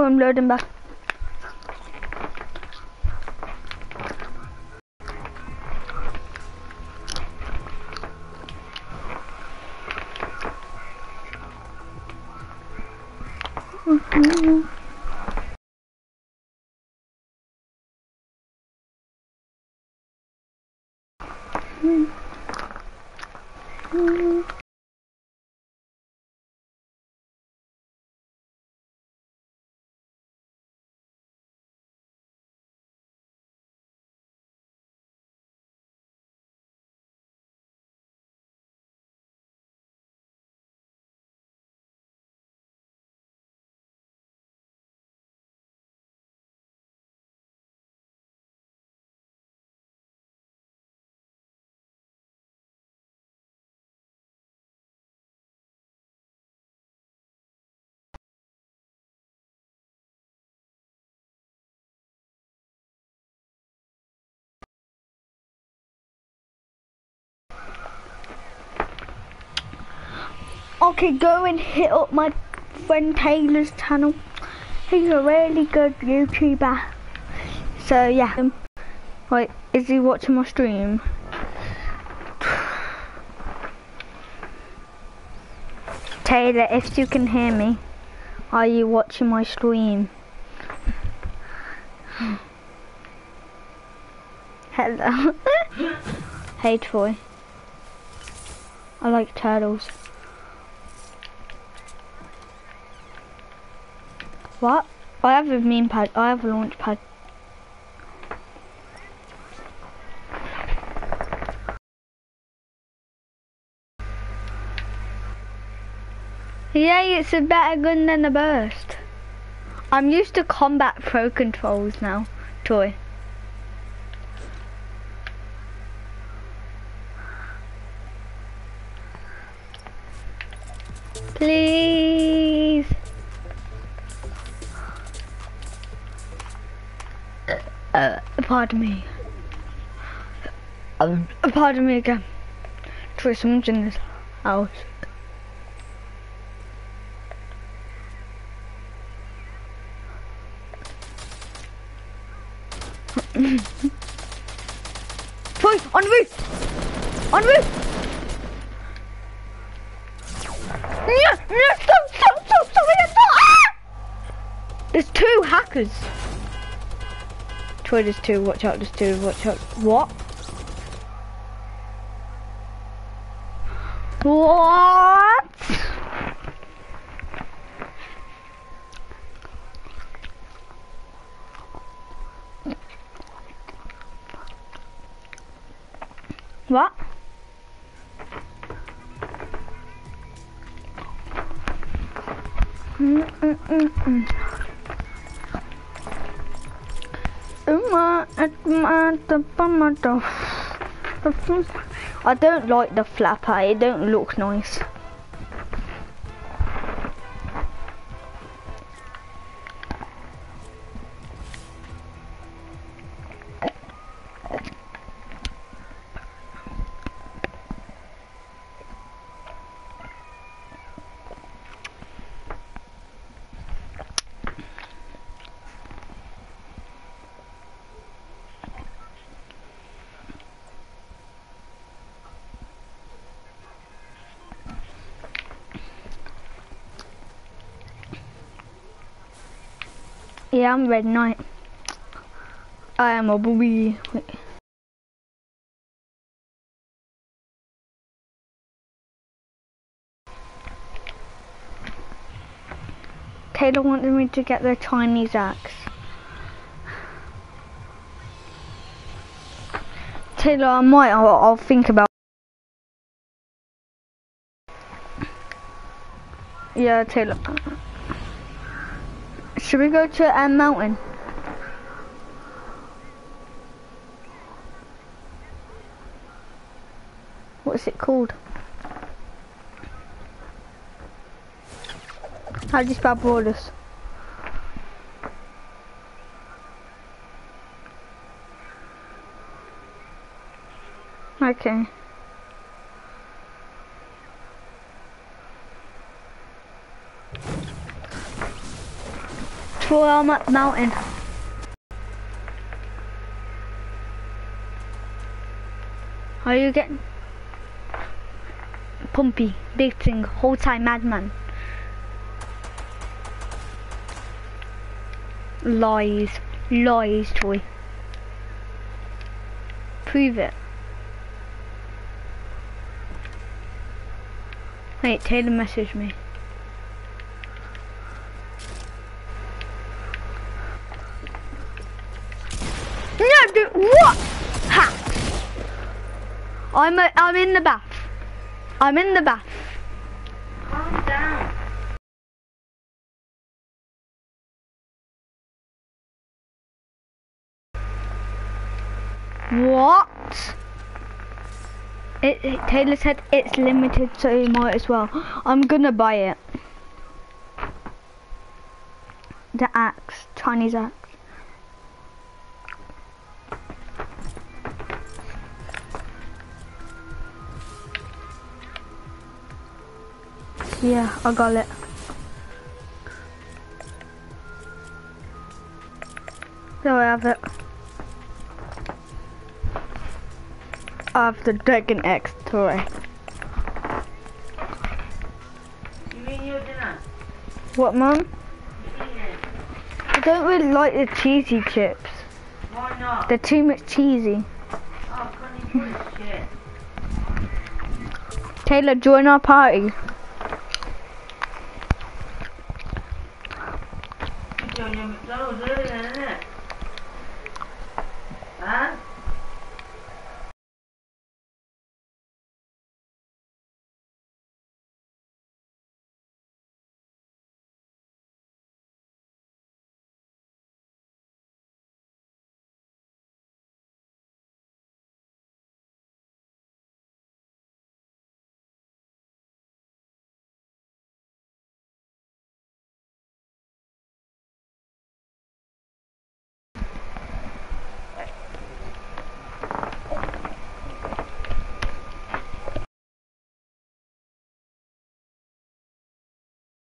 Try and load him back. Okay, go and hit up my friend Taylor's channel. He's a really good YouTuber. So yeah. Um, wait, is he watching my stream? Taylor, if you can hear me, are you watching my stream? Hello. hey Troy. I like turtles. What? I have a meme pad. I have a launch pad. Yeah, it's a better gun than a burst. I'm used to combat pro controls now, Toy. Please. Uh, pardon me. Um, pardon me again. Troy, someone's in this house. Troy, on the roof! On the roof! No, no, stop, stop, stop, stop, stop! Ah! There's two hackers. Troy, there's two, watch out, there's two, watch out. What? What? What? Mm -mm -mm I don't like the flapper, eh? it don't look nice. I'm Red Knight. I am a booby. Taylor wanted me to get the Chinese axe. Taylor, I might. I'll, I'll think about. Yeah, Taylor. Should we go to a um, mountain? What's it called? How do you spell borders? Okay. The mountain. Are you getting pumpy, big thing, whole time madman? Lies, lies, toy. Prove it. Wait, Taylor messaged me. No, dude, what? Ha! I'm in the bath. I'm in the bath. Calm down. What? It, it, Taylor said it's limited, so you might as well. I'm gonna buy it. The axe, Chinese axe. Yeah, I got it. There I have it. I have the Dragon Axe toy. You mean your dinner? What, Mum? You eating it? I don't really like the cheesy chips. Why not? They're too much cheesy. Oh. Taylor, join our party.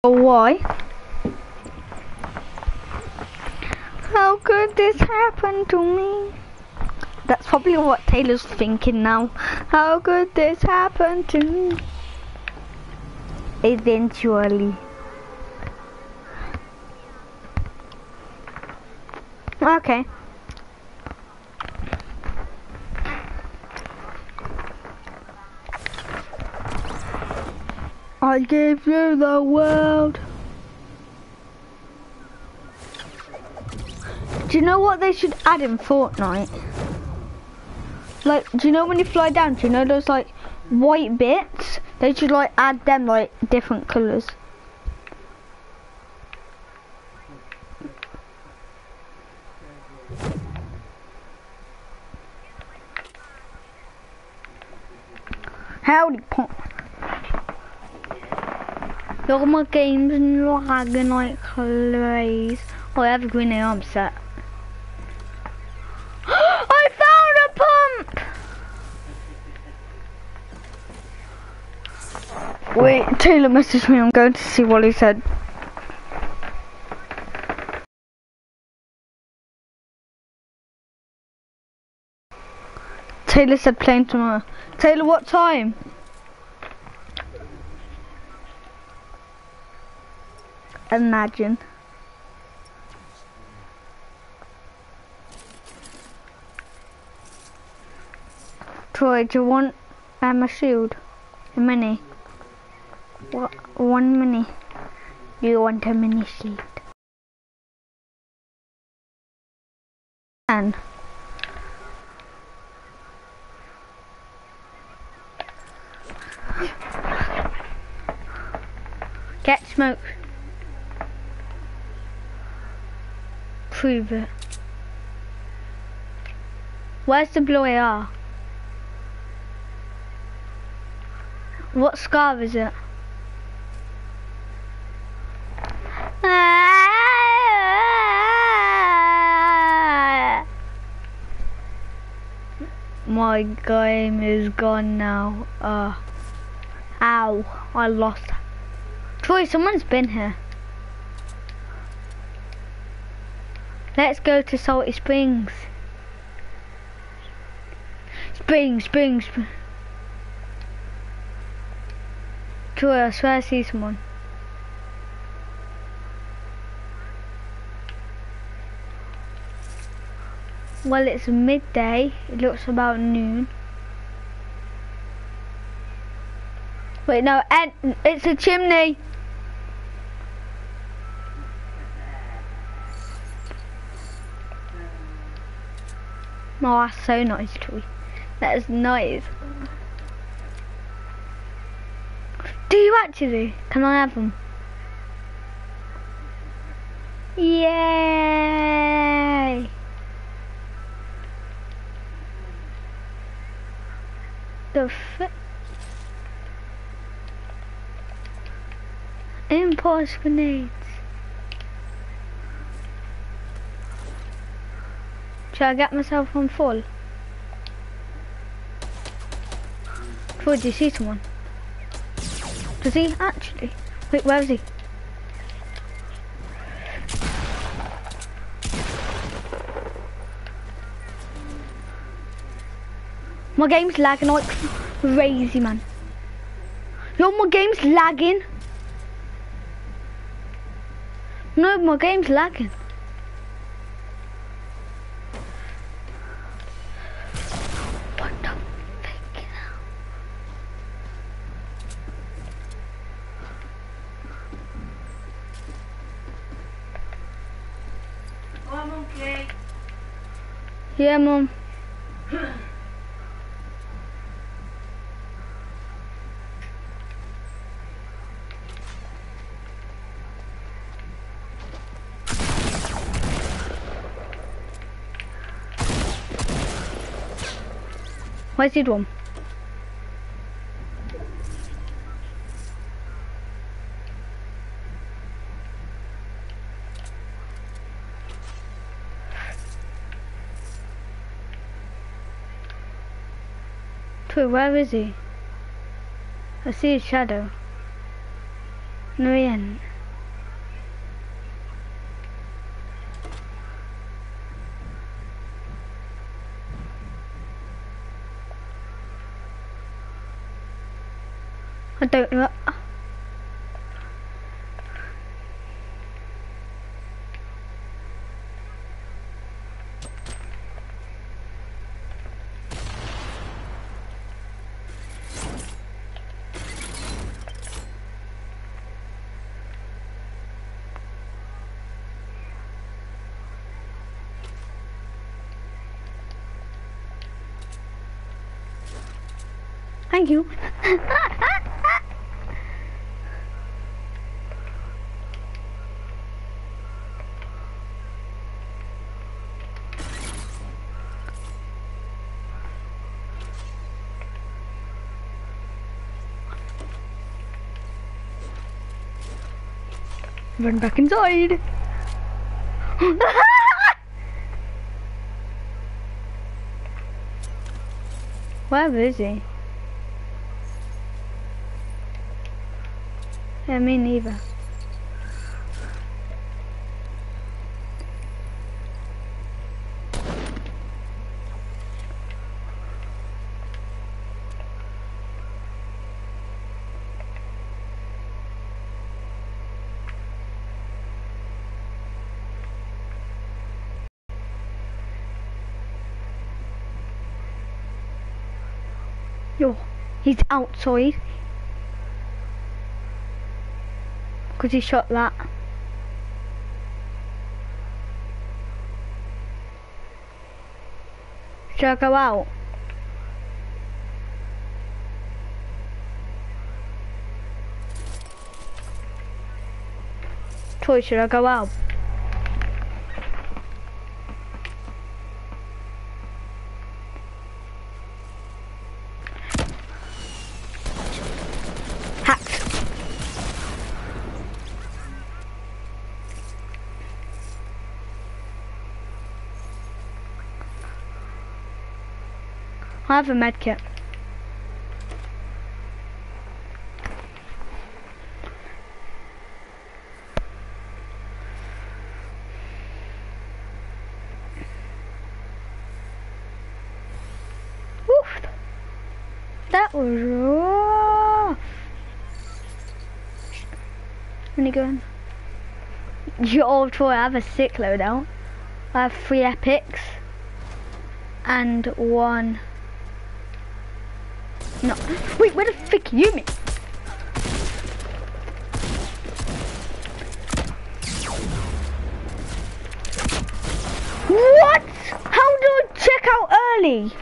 Why? How could this happen to me? That's probably what Taylor's thinking now. How could this happen to me? Eventually. Okay. I gave you the world. Do you know what they should add in Fortnite? Like, do you know when you fly down, do you know those like white bits? They should like add them like different colours. Howdy, punk. My games lagging like crazy. Oh, I have a green arm set. I found a pump! Wait, Taylor messaged me. I'm going to see what he said. Taylor said playing tomorrow. Taylor, what time? Imagine. Troy, do you want um, a shield? A mini? What? One mini. You want a mini shield? And get smoke. Prove it. Where's the blue AR? What scar is it? My game is gone now. Uh, ow, I lost. Troy, someone's been here. Let's go to Salty Springs. Springs, Springs. Springs. Troy, I swear I see someone. Well, it's midday. It looks about noon. Wait, no, and it's a chimney. Oh, that's so nice, Troy. That is nice. Do you actually? Can I have them? Yay! The f- Impulse grenades. Shall I get myself on full? Troy, do you see someone? Does he actually? Wait, where is he? My game's lagging like crazy, man. Yo, my game's lagging. No, my game's lagging. What the freaking hell? Oh, monkey. Yeah, mum. Where's the one? Wait, where is he? I see his shadow. No, he ain't. I don't know. Thank you. Run back inside. Where is he? Yeah, me neither. Yo, he's outside. Because he shot that. Should I go out? Troy, should I go out? have a medkit. That was rough. Let me go in. Yo, Troy, I have a sick loadout. I have three epics and one no, wait, where the frick you mean? What? How do I check out early?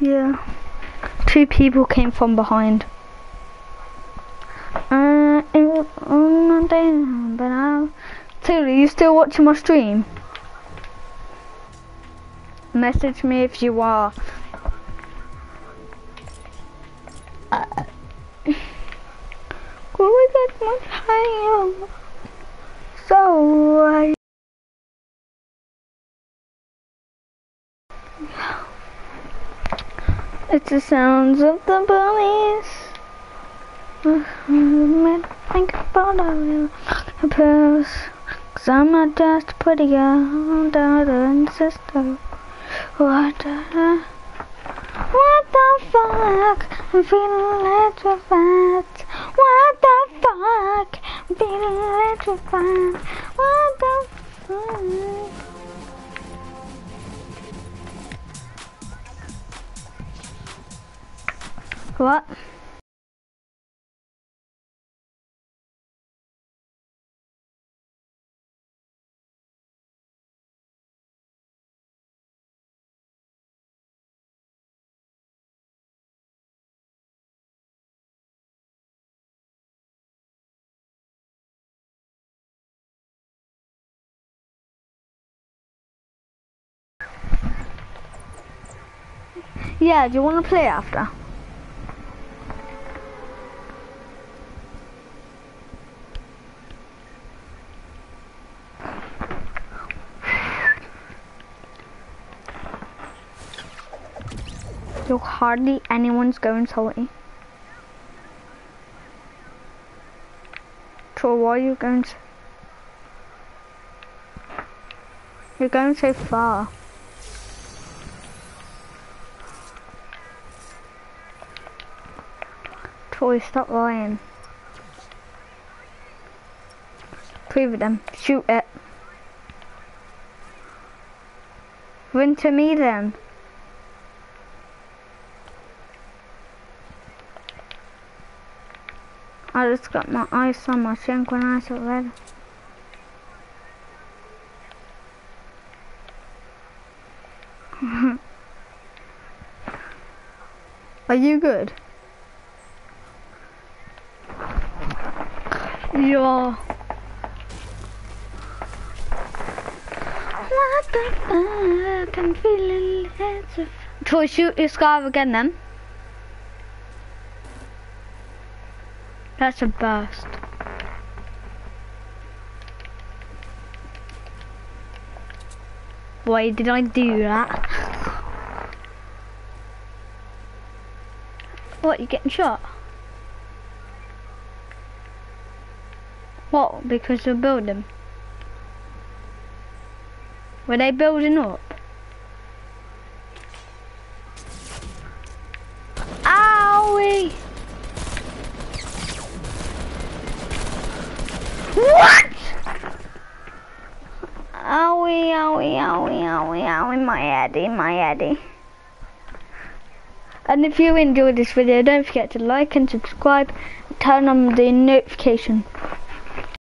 Yeah. Two people came from behind. Watching my stream? Message me if you are. Uh, we got much. So I. It's the sounds of the police. Think about the pills. Cause I'm not just a pretty girl, and sister. What the, what the fuck? I'm feeling electrified. What the fuck? I'm feeling electrified. What the fuck? What? Yeah, do you want to play after? So hardly anyone's going salty. So why are you going You're going so far. Troy, stop lying. Prove it then. Shoot it. Run to me then. I just got my ice on my synchronizer red. Are you good? Yeah. What the fuck? I'm feeling lots Troy, shoot your scarf again then. That's a burst. Why did I do that? What, you getting shot? What, because they're building? Were they building up? Owie! What? Owie, owie, owie, owie, owie, my Eddie, my Eddie. And if you enjoyed this video, don't forget to like and subscribe, turn on the notification